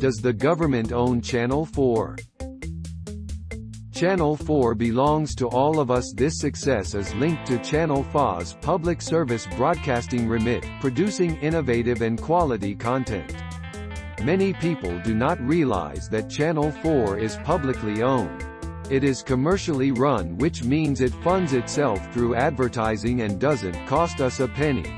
Does the government own Channel 4? Channel 4 belongs to all of us This success is linked to Channel 4's public service broadcasting remit, producing innovative and quality content. Many people do not realize that Channel 4 is publicly owned. It is commercially run which means it funds itself through advertising and doesn't cost us a penny.